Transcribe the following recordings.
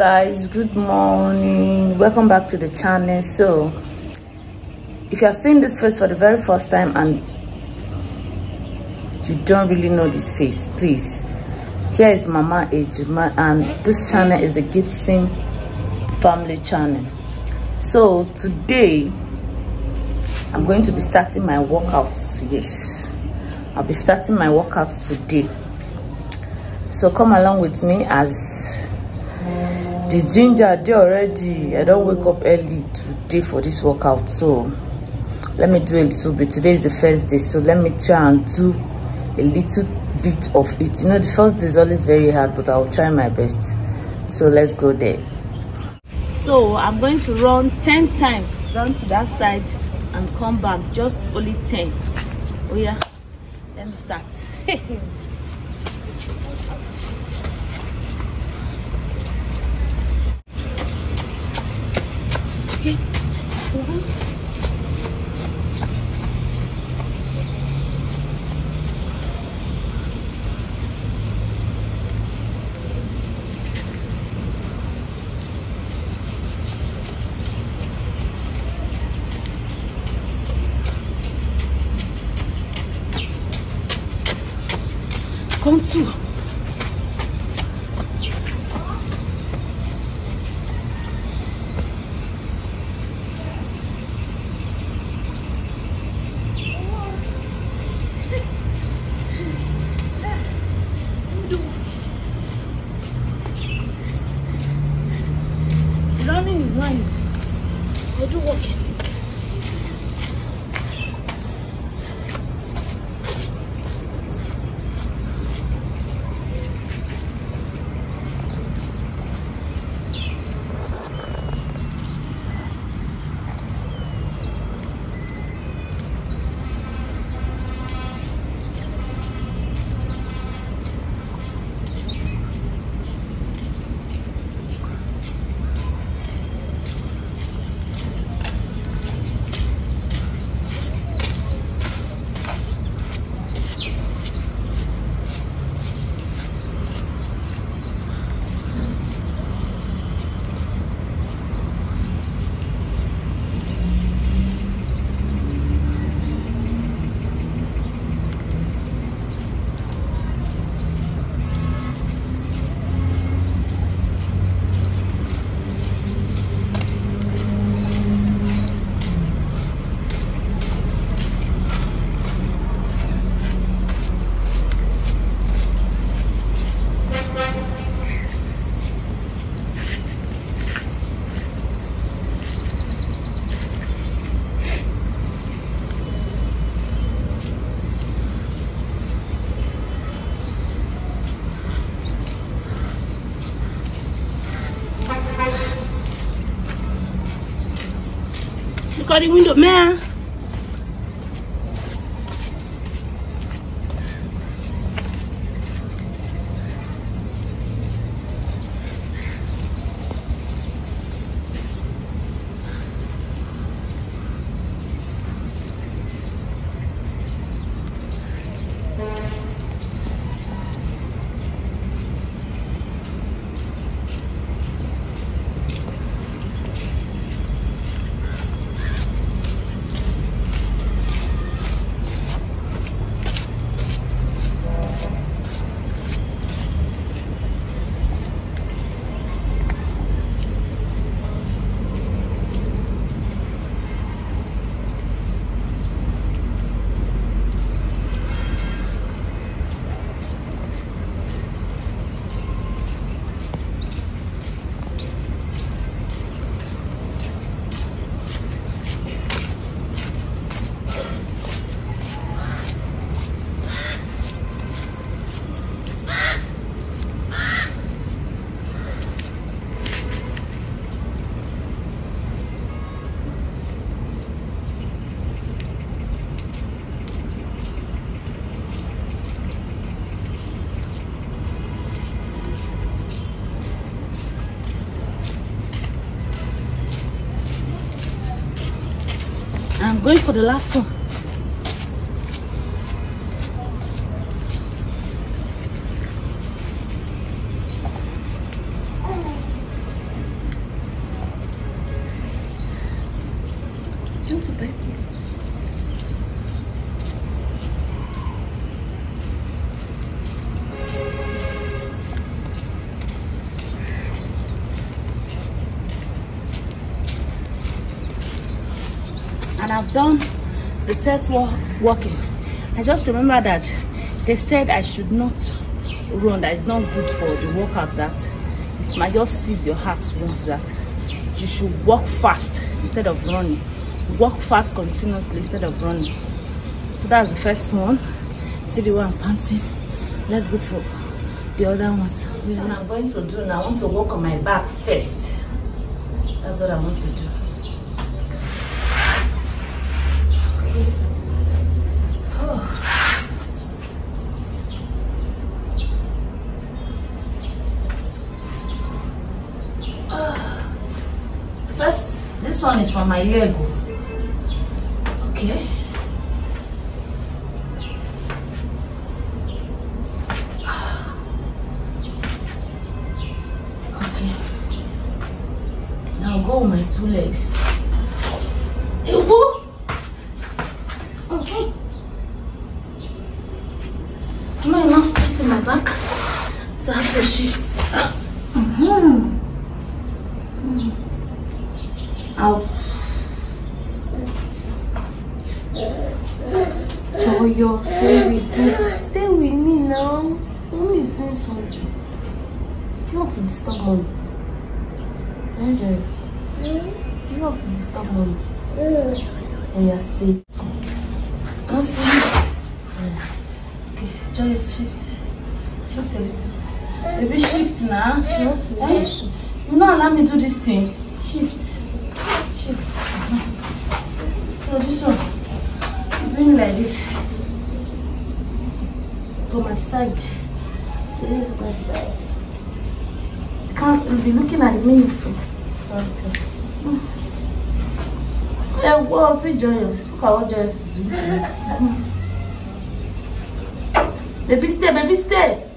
guys good morning. Welcome back to the channel. So if you are seeing this face for the very first time and you don't really know this face please here is mama ejima and this channel is the gibson family channel. So today i'm going to be starting my workouts yes i'll be starting my workouts today. So come along with me as the ginger dey already i don't wake up early today for this workout so let me do a little bit. Today is the first day so let me try and do a little bit of it. You know the first day is always very hard but i'll try my best. So let's go there. So i'm going to run 10 times down to that side and come back just only 10 oh yeah let me start Come to. The window, man. Going for the last one. And I've done the third walk walking. I just remember that they said I should not run, that it's not good for the workout, that it might just seize your heart once that you should walk fast instead of running. Walk fast continuously instead of running. So that's the first one. See the one I'm panting. Let's go for the other ones. What I'm going to do now, I want to walk on my back first. That's what I want to do. First, this one is from my leg. Okay. Okay. Now go with my two legs. Ewo. Okay. Am I not pressing my back? So I have to shift. Mm -hmm. Ow. Joyo, stay with me. Stay with me now. Mommy is saying something. Do you want to disturb mommy? Joyce. Do you want to disturb mommy? Yeah, yeah, stay. I'll see you. Okay, Joyce, shift. Shift a little. Baby, shift now. You want to Eh? rush? You not allow me do this thing. Shift. Shift. So this one. I'm doing like this. For my side. This is my side. Can't you'll be looking at the minute too. Okay. Yeah, well, see Joyous. Look at what Joyous is doing. to baby, stay, baby, stay.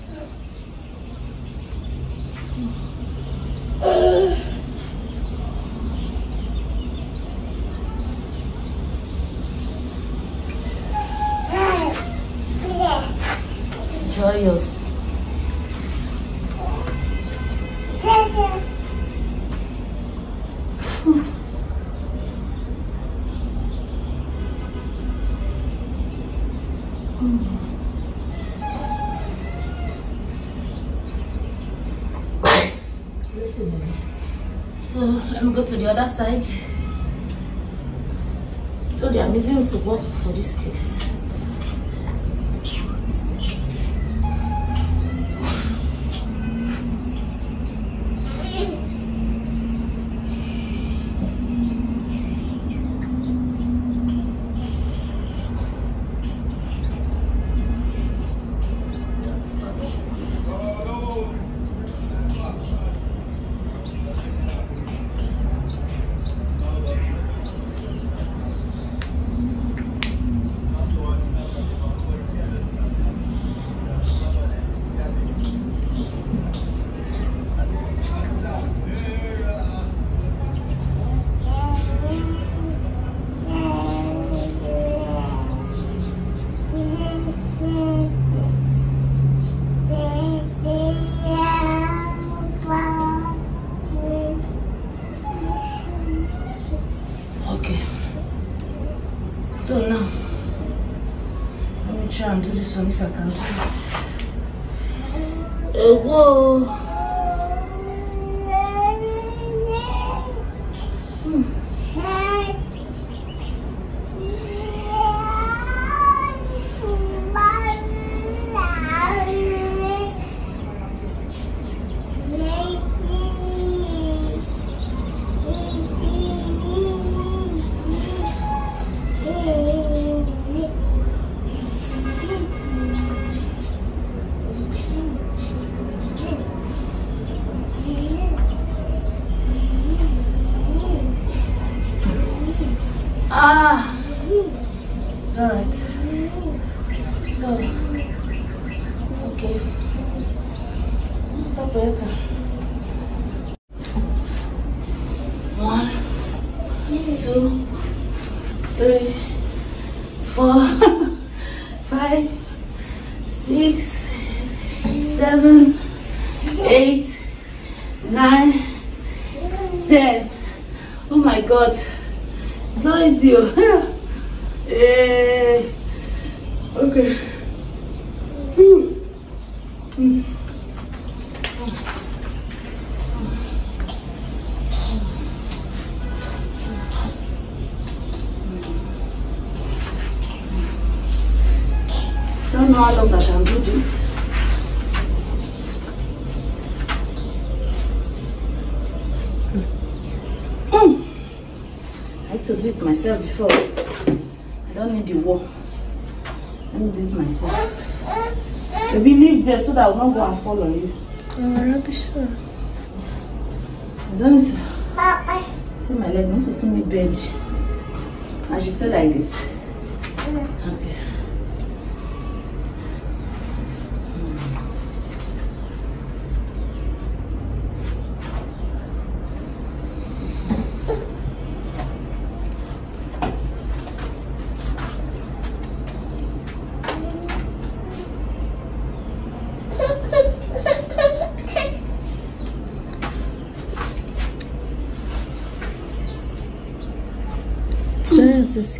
So let me go to the other side. So they are using to work for this case. Me do this one if I can do it. Uh, Ah. It's alright. Go. Okay. Stop better. One, two, three, four, five, six, seven, eight, nine, ten. Oh my God, oh. Eh, okay. Don't know how long I this. Do it myself before. I don't need the wall. Let me do it myself. Maybe leave there so that I will not go and fall on you. Oh, rubbish. I don't need to see my leg. I need to see me bend. I should stay like this. Okay.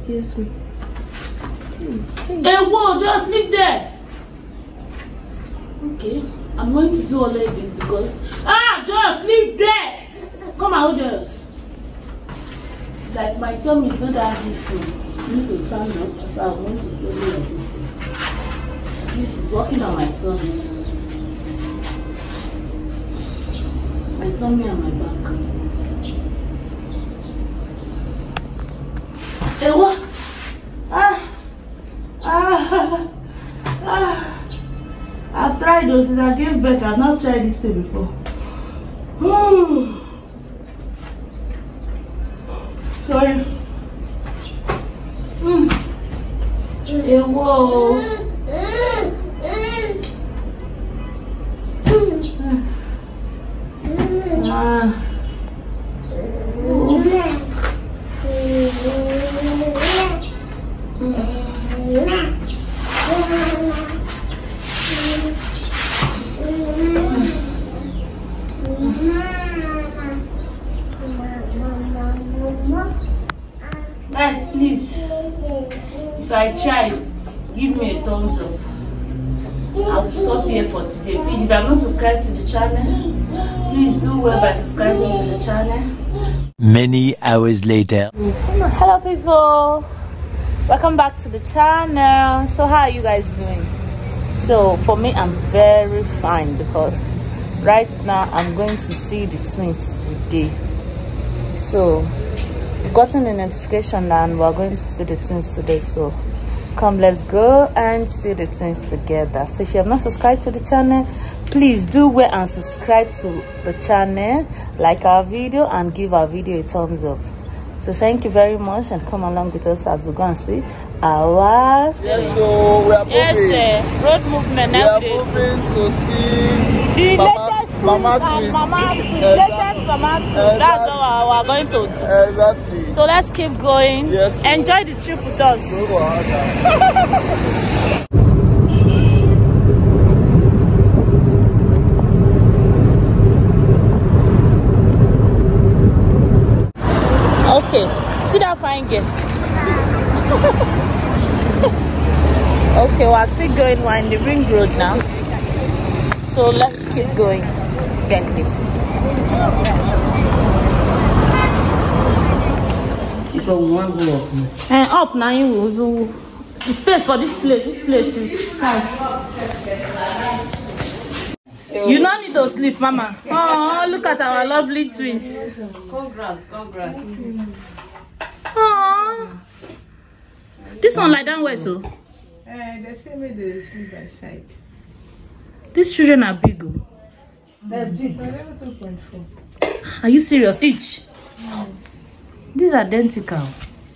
Excuse me. Hey, whoa, just leave there. Okay, I'm going to do all of this because ah, just leave there. Come out, just. Like my tummy is not that different. I need to stand up, so I'm going to stay like this. This is working on my tummy. My tummy and my back. Hey, what? Ah. Ah, ah, I've tried those since I gave birth. I've not tried this thing before. Sorry. Mm. Hey, whoa. Subscribing to the channel. Many hours later. Hello, people. Welcome back to the channel. So, how are you guys doing? So, for me, I'm very fine because right now I'm going to see the twins today. So, we've gotten a notification and we're going to see the twins today. So, come let's go and see the things together so if you have not subscribed to the channel please do well and subscribe to the channel like our video and give our video a thumbs up so thank you very much and come along with us as we go and see our Yes, so we are moving. yes sir. road movement we are every day moving to see the Mama, latest twins Mama and twins. mama twins Exactly. latest mama twins that's what we're going to do Exactly. So let's keep going Yes, enjoy the trip with us Okay, see that fine girl. okay, we're still going. We're in the ring road now. So let's keep going gently. Because we want go up. And up now, you will. you will- The space for this place. This place is tight. You don't need to sleep, Mama. Oh, look at our lovely twins. Congrats, congrats. Oh, this one lie down where so? Uh, they say me they sleep by side. These children are big. oh. They're big. So level 2.4. Are you serious? Each? Mm. These are identical.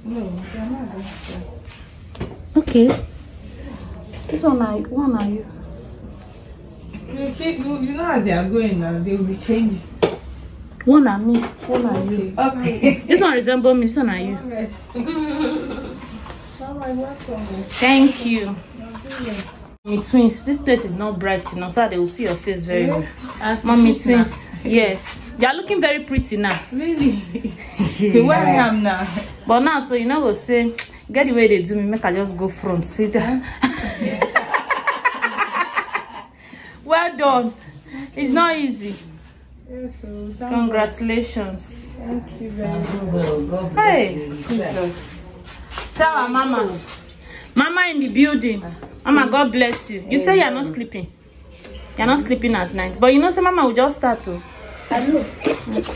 No, they're not identical. Okay. This one are one are you? You, keep, you, you know as they are going now, they will be changing. One are me. One are you. Okay. This one resemble me. This one are you. Yes. Mama, welcome. Thank you. Mommy twins, this place is not bright enough, so they will see your face very well. Mommy it is now. twins, yes. You are looking very pretty now. Really? the way I am now. But now, so you know, go say, get the way they do me, make I just go front. See that? well done. It's not easy. Yes, so thank, Congratulations. thank you very much. Hey, Jesus. Tell our mama. Mama in the building. Mama, God bless you. You say you're not sleeping. You're not sleeping at night. But you know, say mama will just start to. I know.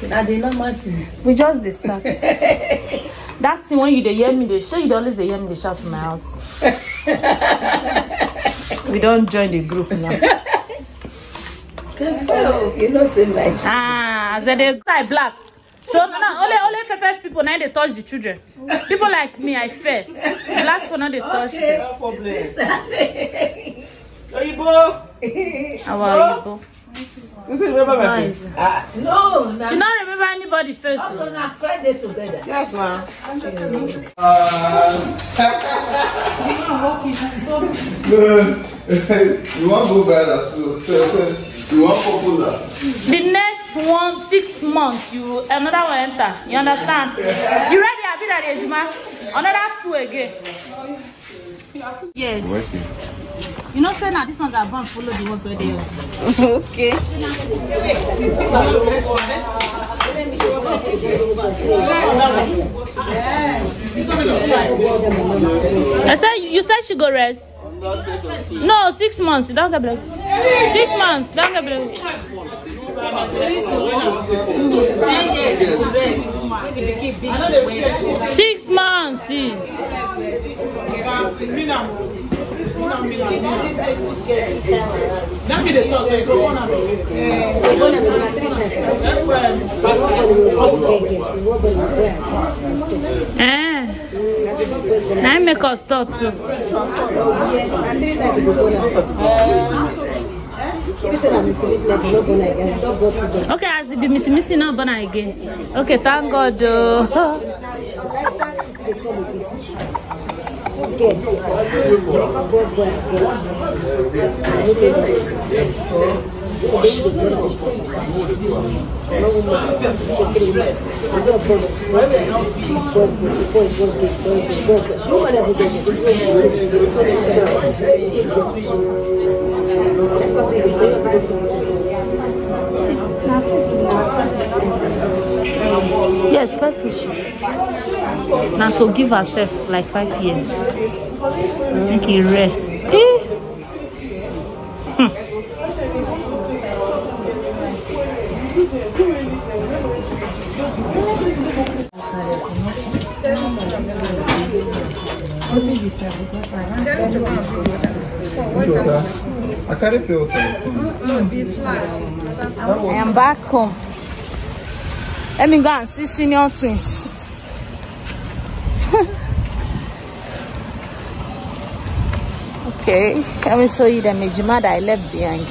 Na the normal thing. We just dey start. that thing when you dey hear me dey show you dey always dey hear me dey shout for my house. we don join the group now. Oh, you know say my ah as dem dey tie black so now only only fair fair people na dey touch the children people like me i fair black people no dey touch them. Oyibo. Our oyibo You You see, remember my face? nice Ah, no, na she no remember anybody face no, o na friend dey together. Yes, ma. you wan go buy that so you wan popular. the next one six months you another one enter. You understand? You ready abi na the ejima? Another two again. Yes you know say now this ones are born follow the ones where they yours. Okay. I said you said she go rest. No, six months. You don't get blood. Six months. Don't get blood. Six months. You Eh. Now make us stop too. Okay, as it be missing, missing not born again. Okay, thank God. Oh. Yes, first issue. Now to give herself like five years. Make it rest. Eh? I carry pure. I am back home. Let me go and see senior twins. Okay, let me show you the Mejima that I left behind.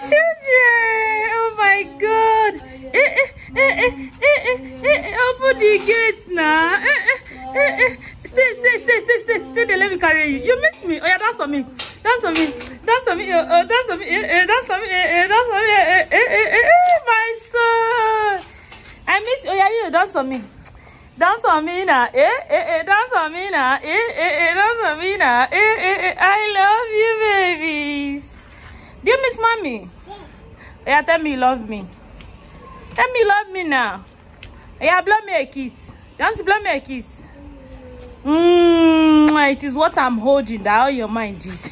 Children! Oh my god! Eh, eh, eh, eh, eh, eh, eh, open the gate now. Eh, eh, eh, eh. Stay, stay, stay, stay, stay, stay there. Let me carry you. You miss me. Oh yeah, dance for me. Dance for me. Dance for me. Uh, uh, dance for me. Eh, eh, dance for me. Eh, eh, dance for me. Eh, eh, eh, eh, eh, eh, my son. I miss. Oh yeah, you dance for me. Dance for me now. Eh, eh, eh, dance for me now. Eh, eh, eh, dance for me now. Eh, eh, eh, I love you, babies. Do you miss mommy? Yeah, tell me you love me. Tell me you love me now. Yeah, blow me a kiss. Dance, blow me a kiss. Mm, it is what I'm holding that all your mind is.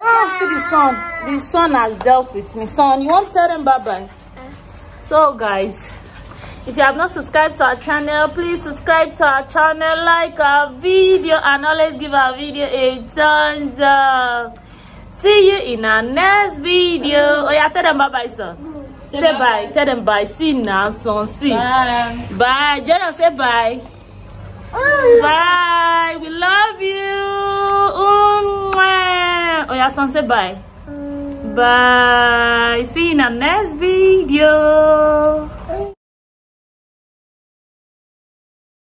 oh, see the sun. The sun has dealt with me. Son, you want to tell them bye-bye? So, guys, if you have not subscribed to our channel, please subscribe to our channel, like our video, and always give our video a thumbs up. See you in our next video. Oh, yeah, tell them bye-bye, son. Say bye. Tell them bye. See now, son. See. Bye. Bye. Jenna, say bye. Oh. Bye. We love you. Mwah. Oh, yeah, son, say bye. Oh. Bye. See you in our next video.